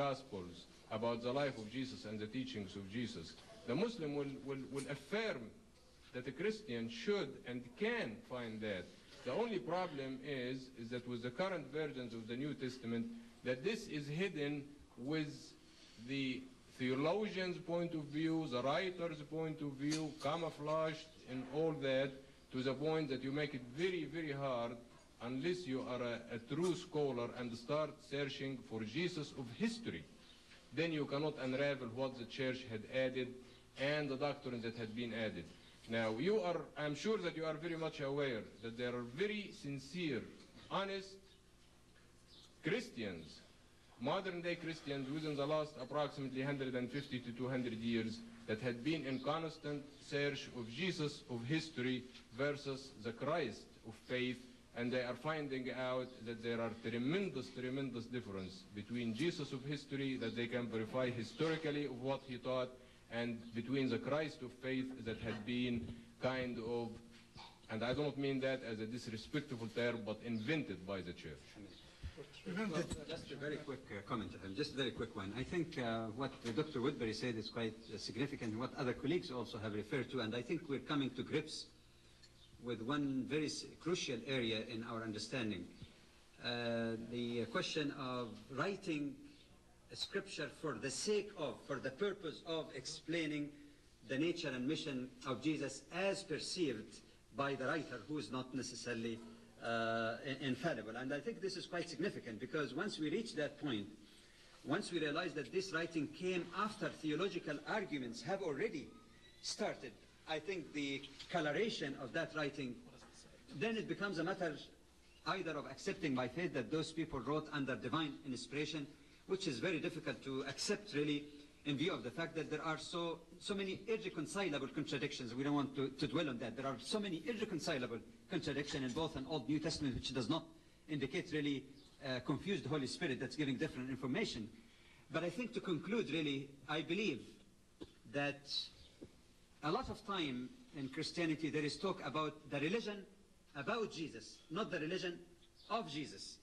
Gospels about the life of Jesus and the teachings of Jesus, the Muslim will, will, will affirm that a Christian should and can find that. The only problem is, is that with the current versions of the New Testament, that this is hidden with the theologian's point of view, the writer's point of view, camouflaged and all that, to the point that you make it very, very hard unless you are a, a true scholar and start searching for Jesus of history. Then you cannot unravel what the church had added and the doctrines that had been added. Now, you are, I'm sure that you are very much aware that there are very sincere, honest Christians, modern day Christians within the last approximately 150 to 200 years that had been in constant search of Jesus of history versus the Christ of faith and they are finding out that there are tremendous, tremendous difference between Jesus of history that they can verify historically of what he taught and between the Christ of faith that had been kind of, and I don't mean that as a disrespectful term, but invented by the church. Well, just a very quick uh, comment, um, just a very quick one. I think uh, what uh, Dr. Woodberry said is quite uh, significant, what other colleagues also have referred to, and I think we're coming to grips with one very crucial area in our understanding. Uh, the question of writing scripture for the sake of, for the purpose of explaining the nature and mission of Jesus as perceived by the writer who is not necessarily uh, infallible. And I think this is quite significant because once we reach that point, once we realize that this writing came after theological arguments have already started, I think the coloration of that writing, then it becomes a matter either of accepting by faith that those people wrote under divine inspiration, which is very difficult to accept really in view of the fact that there are so, so many irreconcilable contradictions. We don't want to, to dwell on that. There are so many irreconcilable contradictions in both an Old New Testament, which does not indicate really uh, confused Holy Spirit that's giving different information. But I think to conclude really, I believe that a lot of time in Christianity there is talk about the religion about Jesus, not the religion of Jesus.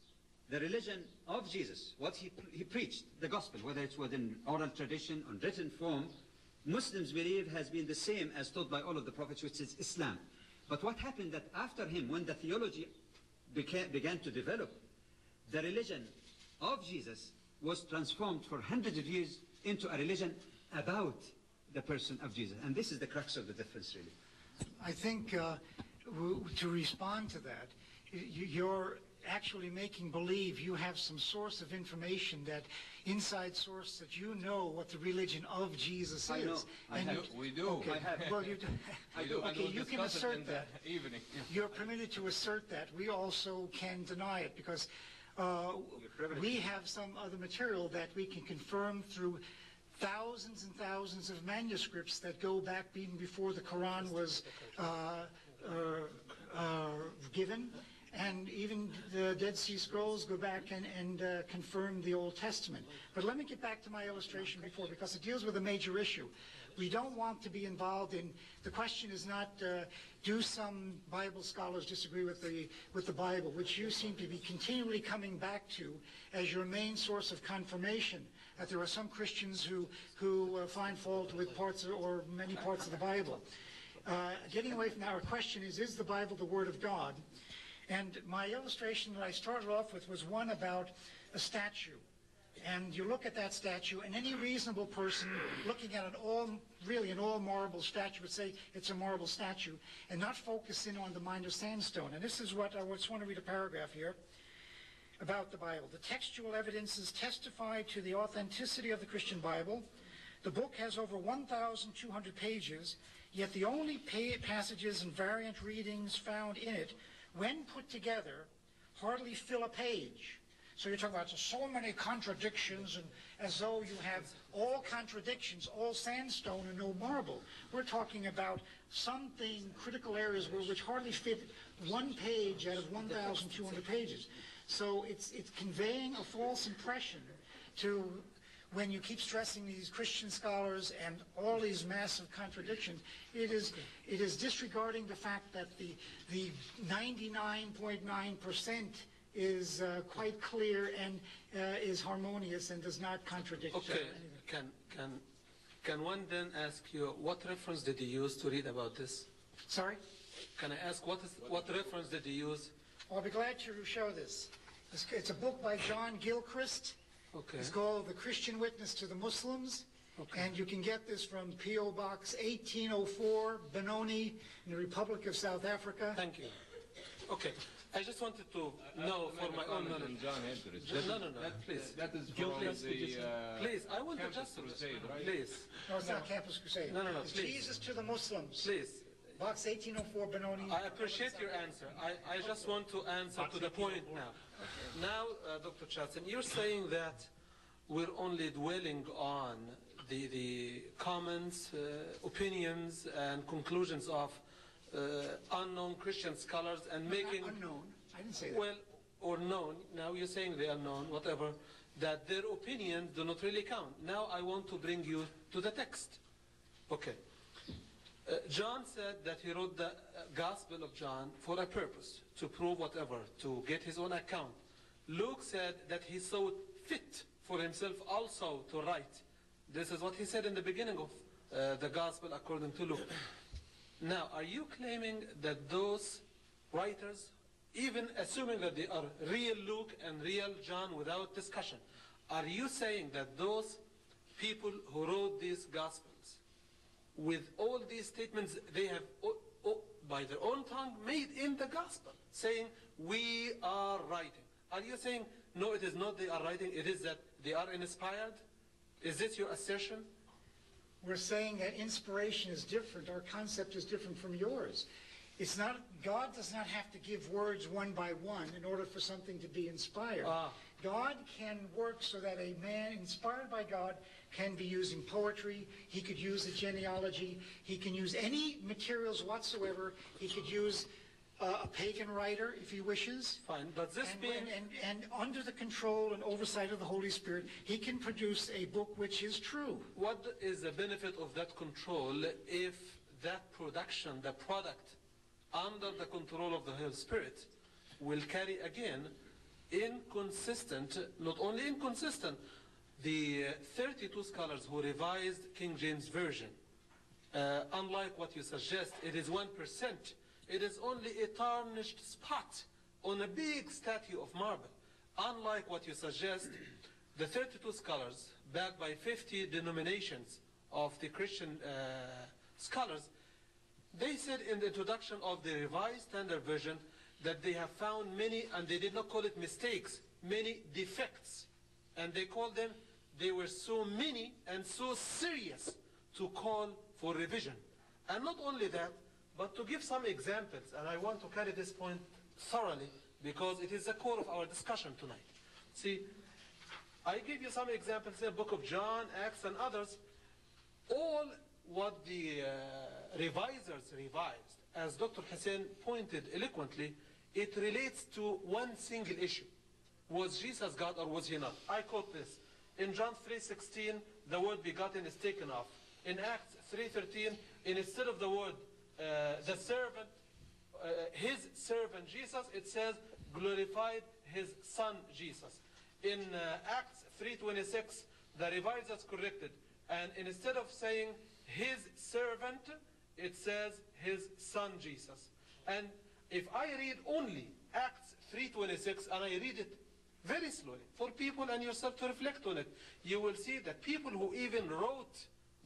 The religion of Jesus, what he, he preached, the gospel, whether it's within oral tradition or written form, Muslims believe has been the same as taught by all of the prophets, which is Islam. But what happened that after him, when the theology began to develop, the religion of Jesus was transformed for hundreds of years into a religion about the person of Jesus. And this is the crux of the difference, really. I think uh, to respond to that, you're actually making believe you have some source of information, that inside source that you know what the religion of Jesus I know. is. I And have. you- We do. Okay. I have. Well, you do. We do, Okay, we'll you can assert that. evening. You're permitted to assert that. We also can deny it because uh, we have some other material that we can confirm through thousands and thousands of manuscripts that go back even before the Quran was uh, uh, uh, given. And even the Dead Sea Scrolls go back and, and uh, confirm the Old Testament. But let me get back to my illustration before because it deals with a major issue. We don't want to be involved in, the question is not, uh, do some Bible scholars disagree with the, with the Bible, which you seem to be continually coming back to as your main source of confirmation, that there are some Christians who, who uh, find fault with parts of, or many parts of the Bible. Uh, getting away from our question is, is the Bible the Word of God? And my illustration that I started off with was one about a statue. And you look at that statue, and any reasonable person looking at an all, really an all marble statue would say it's a marble statue, and not focus in on the minor sandstone. And this is what I just want to read a paragraph here about the Bible. The textual evidences testify to the authenticity of the Christian Bible. The book has over 1,200 pages, yet the only pa- passages and variant readings found in it, when put together, hardly fill a page. So you're talking about so many contradictions, and as though you have all contradictions, all sandstone and no marble. We're talking about something critical areas which hardly fit one page out of 1,200 pages. So it's it's conveying a false impression to when you keep stressing these Christian scholars and all these massive contradictions, it is it is disregarding the fact that the the 99.9 percent is uh, quite clear and uh, is harmonious and does not contradict Okay, anything. can, can, can one then ask you, what reference did you use to read about this? Sorry? Can I ask, what is, what reference did you use? I'll be glad to show this. It's, it's a book by John Gilchrist. Okay, It's called The Christian Witness to the Muslims. Okay. And you can get this from P.O. Box 1804, Benoni, in the Republic of South Africa. thank you. Okay, I just wanted to know for my own knowledge. John Eldridge. Ju- no, no, no, That- please. That is from Please, the, uh, Please, I want to Campus just, Crusade, right? please, No, it's not Campus Crusade. No, no, no, It's please. Jesus to the Muslims. please. Box 1804, Benoni. I appreciate your answer. I, I just want to answer to the point now. Now, uh, Dr. Chastain, you're saying that we're only dwelling on the, the comments, uh, opinions, and conclusions of uh, unknown Christian scholars and making, Unknown. I didn't say that. well, or known, now you're saying they are known, whatever, that their opinions do not really count. Now I want to bring you to the text. Okay. Uh, John said that he wrote the uh, Gospel of John for a purpose, to prove whatever, to get his own account. Luke said that he saw fit for himself also to write. This is what he said in the beginning of uh, the Gospel according to Luke. Now, are you claiming that those writers, even assuming that they are real Luke and real John without discussion, are you saying that those people who wrote these Gospels with all these statements they have o- o- by their own tongue made in the gospel saying we are writing are you saying no it is not they are writing it is that they are inspired is this your assertion We're saying that inspiration is different. Our concept is different from yours. It's not, God does not have to give words one by one in order for something to be inspired. Ah. God can work so that a man inspired by God can be using poetry. He could use a genealogy. He can use any materials whatsoever. He could use uh, a pagan writer if he wishes. fine but this And, being when- and, and under the control and oversight of the Holy Spirit, he can produce a book which is true. what is the benefit of that control if that production the product under the control of the Holy Spirit will carry again inconsistent, not only inconsistent, the uh, 32 scholars who revised King James Version, uh, unlike what you suggest, it is 1%. It is only a tarnished spot on a big statue of marble. Unlike what you suggest, the 32 scholars, backed by 50 denominations of the Christian uh, scholars, they said in the introduction of the Revised Standard Version that they have found many, and they did not call it mistakes, many defects. And they called them, they were so many and so serious to call for revision. And not only that, but to give some examples, and I want to carry this point thoroughly because it is the core of our discussion tonight. See, I give you some examples in the book of John, Acts, and others. All what the uh, revisers revised, as Dr. Hussein pointed eloquently, it relates to one single issue. Was Jesus God or was he not? I quote this. In John 3.16, the word begotten is taken off. In Acts 3.13, instead of the word uh, the servant, uh, his servant Jesus, it says glorified his son Jesus. In uh, Acts 3.26, the revisers corrected. And instead of saying his servant, it says his son Jesus. And if I read only Acts 3.26 and I read it very slowly for people and yourself to reflect on it, you will see that people who even wrote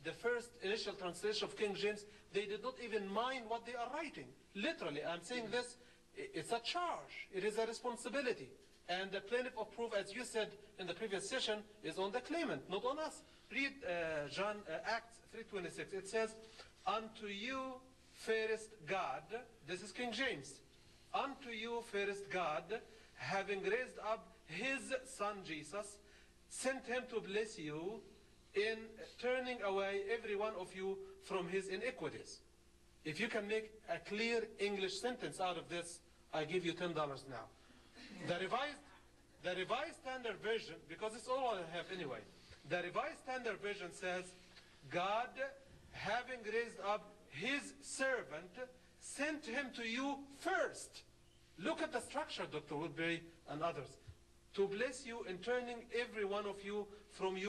the first initial translation of King James, they did not even mind what they are writing. Literally, I'm saying this, it's a charge. It is a responsibility. And the plaintiff of proof, as you said in the previous session, is on the claimant, not on us. Read uh, John uh, Acts 3.26. It says, Unto you, fairest God, this is King James, Unto you, fairest God, having raised up his son Jesus, sent him to bless you in turning away every one of you from his iniquities. If you can make a clear English sentence out of this, I give you $10 now. The revised, the revised standard version, because it's all I have anyway, the revised standard version says, God, having raised up his servant, sent him to you first. Look at the structure, Dr. Woodberry and others, to bless you in turning every one of you from you